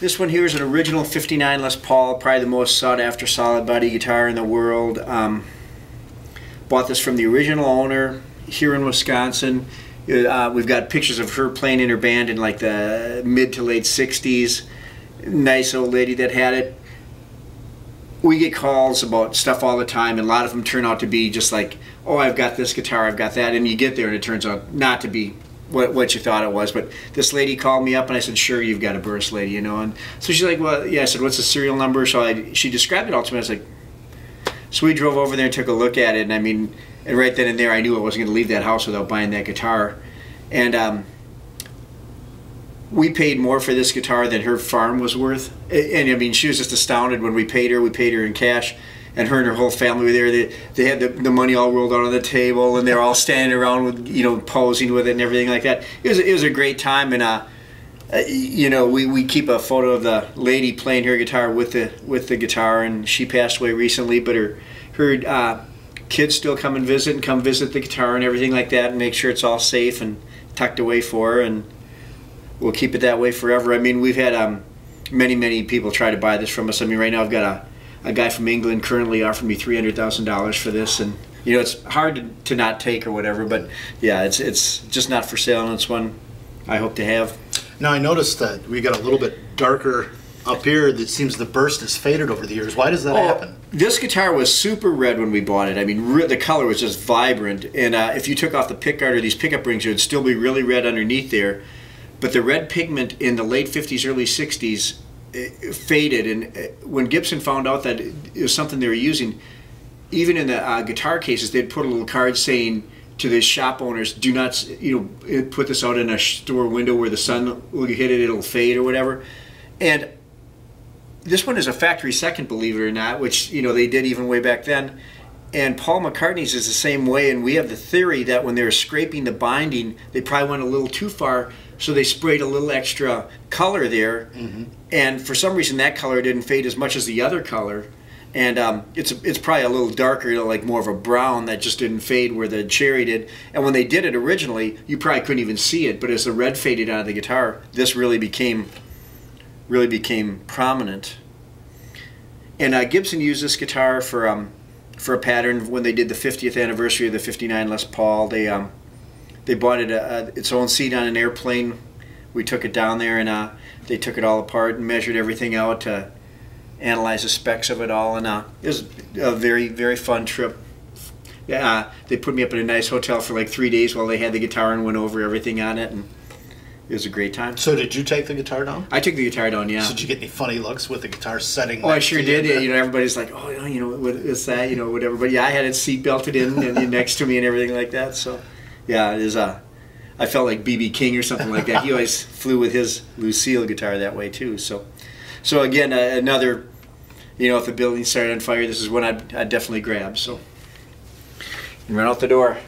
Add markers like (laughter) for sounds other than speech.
This one here is an original 59 Les Paul, probably the most sought after solid body guitar in the world. Um, bought this from the original owner here in Wisconsin. Uh, we've got pictures of her playing in her band in like the mid to late 60s. Nice old lady that had it. We get calls about stuff all the time, and a lot of them turn out to be just like, oh, I've got this guitar, I've got that. And you get there, and it turns out not to be what, what you thought it was. But this lady called me up and I said, sure, you've got a burst lady, you know. And so she's like, well, yeah. I said, what's the serial number? So I, she described it all to me. I was like, so we drove over there and took a look at it. And I mean, and right then and there, I knew I wasn't going to leave that house without buying that guitar. And um, we paid more for this guitar than her farm was worth. And I mean, she was just astounded when we paid her. We paid her in cash and her and her whole family were there. They, they had the, the money all rolled out on the table, and they're all standing around with you know posing with it and everything like that. It was it was a great time, and uh, uh, you know we, we keep a photo of the lady playing her guitar with the with the guitar, and she passed away recently, but her her uh, kids still come and visit and come visit the guitar and everything like that, and make sure it's all safe and tucked away for her, and we'll keep it that way forever. I mean, we've had um, many many people try to buy this from us. I mean, right now I've got a a guy from England currently offered me three hundred thousand dollars for this, and you know it's hard to, to not take or whatever. But yeah, it's it's just not for sale, and it's one I hope to have. Now I noticed that we got a little bit darker up here. that seems the burst has faded over the years. Why does that oh, happen? This guitar was super red when we bought it. I mean, the color was just vibrant, and uh, if you took off the pickguard or these pickup rings, it would still be really red underneath there. But the red pigment in the late 50s, early 60s faded. And uh, when Gibson found out that it was something they were using, even in the uh, guitar cases, they'd put a little card saying to the shop owners, "Do not, you know, put this out in a store window where the sun will hit it; it'll fade or whatever." And this one is a factory second, believe it or not, which you know they did even way back then. And Paul McCartney's is the same way, and we have the theory that when they were scraping the binding, they probably went a little too far so they sprayed a little extra color there, mm-hmm. and for some reason that color didn't fade as much as the other color, and um, it's it's probably a little darker, you know, like more of a brown that just didn't fade where the cherry did. And when they did it originally, you probably couldn't even see it, but as the red faded out of the guitar, this really became really became prominent. And uh, Gibson used this guitar for um, for a pattern when they did the 50th anniversary of the 59 Les Paul. They um, they bought it a, a, its own seat on an airplane. We took it down there and uh, they took it all apart and measured everything out to analyze the specs of it all. And uh, it was a very, very fun trip. Yeah, uh, they put me up in a nice hotel for like three days while they had the guitar and went over everything on it. And it was a great time. So did you take the guitar down? I took the guitar down, yeah. So did you get any funny looks with the guitar setting? Oh, I sure did. Yeah, you know, everybody's like, oh, you know, what is that? You know, whatever. But yeah, I had it seat belted in and (laughs) next to me and everything like that. So yeah, it is a. I felt like BB King or something like that. he (laughs) always flew with his Lucille guitar that way too. So, so again, uh, another, you know, if the building started on fire, this is one I'd, I'd definitely grab. So, and run out the door.